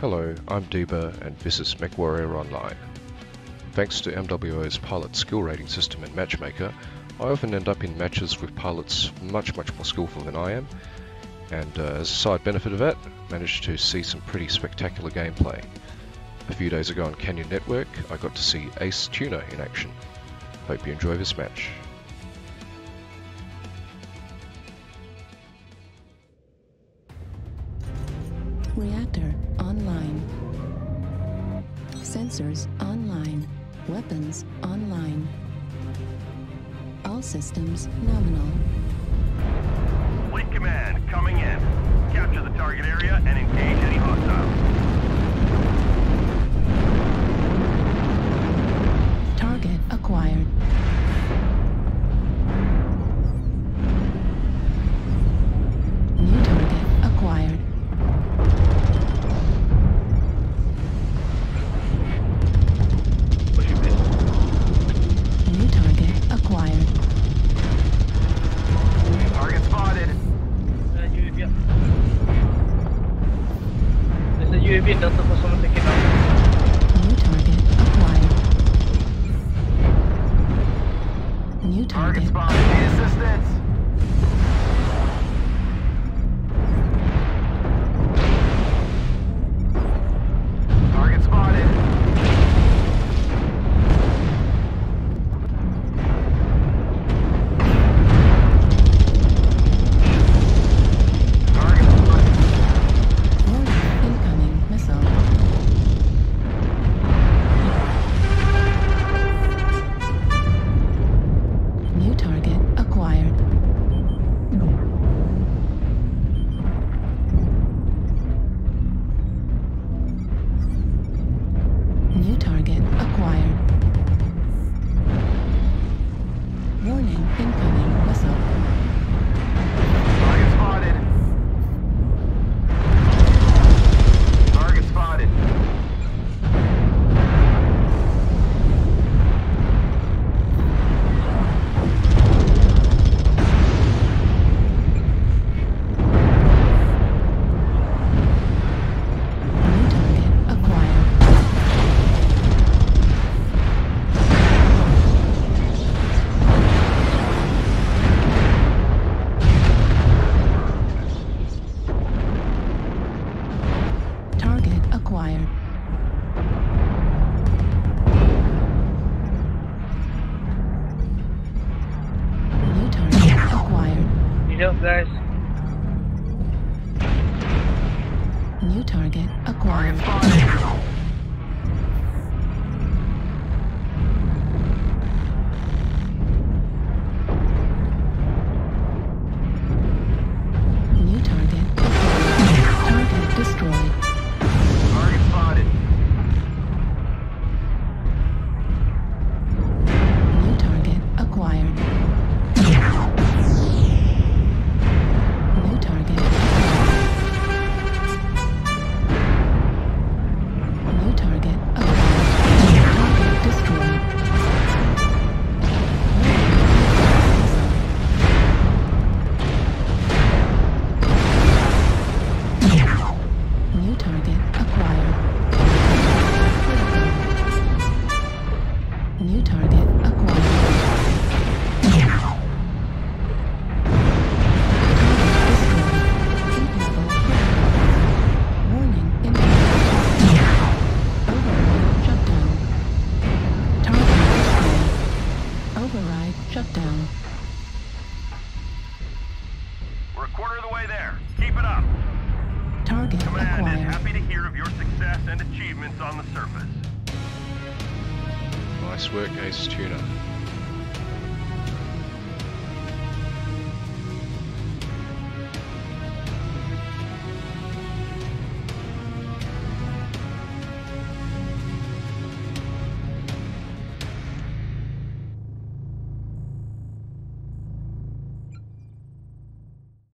Hello, I'm Deeber and this is MechWarrior Online. Thanks to MWO's pilot skill rating system and matchmaker, I often end up in matches with pilots much much more skillful than I am, and uh, as a side benefit of that, managed to see some pretty spectacular gameplay. A few days ago on Canyon Network, I got to see Ace Tuna in action. Hope you enjoy this match. Reactor online. Sensors online. Weapons online. All systems nominal. Fleet Command, coming in. Capture the target area and engage any hostiles. UAV in Delta for someone taking out. New target acquired. New Target target spotted. Need assistance. Target acquired. New target acquired. Need help, guys. New target Target acquired. Destroyed. Override shutdown. We're a quarter of the way there. Keep it up. Target Command is happy to hear of your success and achievements on the surface. Nice work, Ace Tuna.